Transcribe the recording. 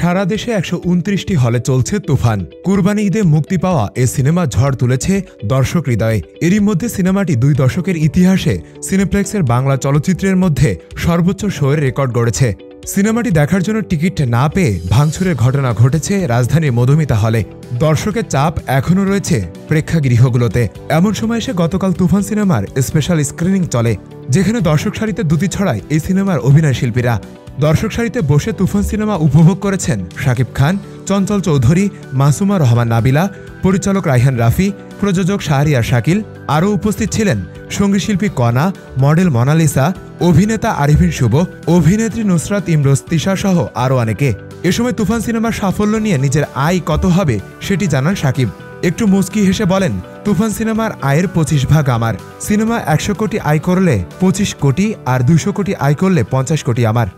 সারা দেশে একশো উনত্রিশটি হলে চলছে তুফান। কুরবানি ঈদে মুক্তি পাওয়া এ সিনেমা ঝড় তুলেছে দর্শক হৃদয়ে। এরই মধ্যে সিনেমাটি দুই দশকের ইতিহাসে সিনেপ্লেক্সের বাংলা চলচ্চিত্রের মধ্যে সর্বোচ্চ শোয়ের রেকর্ড গড়েছে। সিনেমাটি দেখার জন্য টিকিট না পেয়ে ভাঙচুরের ঘটনা ঘটেছে রাজধানীর মধুমিতা হলে। দর্শকের চাপ এখনও রয়েছে প্রেক্ষাগৃহগুলোতে। এমন সময় এসে গতকাল তুফান সিনেমার স্পেশাল স্ক্রিনিং চলে, যেখানে দর্শক সারিতে দুটি ছড়ায় এই সিনেমার অভিনয় শিল্পীরা। দর্শক সারিতে বসে তুফান সিনেমা উপভোগ করেছেন শাকিব খান, চঞ্চল চৌধুরী, মাসুমা রহমান নাবিলা, পরিচালক রাইহান রাফি, প্রযোজক শাহরিয়ার শাকিল, আরও উপস্থিত ছিলেন সঙ্গীতশিল্পী কনা, মডেল মনালিসা, অভিনেতা আরিফিন শুভ, অভিনেত্রী নুসরাত ইমরোজ, তিশা সহ আরও অনেকে। এ সময় তুফান সিনেমার সাফল্য নিয়ে নিজের আয় কত হবে সেটি জানান সাকিব একটু মুচকি হেসে বলেন, তুফান সিনেমার আয়ের পঁচিশ ভাগ আমার। সিনেমা একশো কোটি আয় করলে পঁচিশ কোটি আর দুশো কোটি আয় করলে পঞ্চাশ কোটি আমার।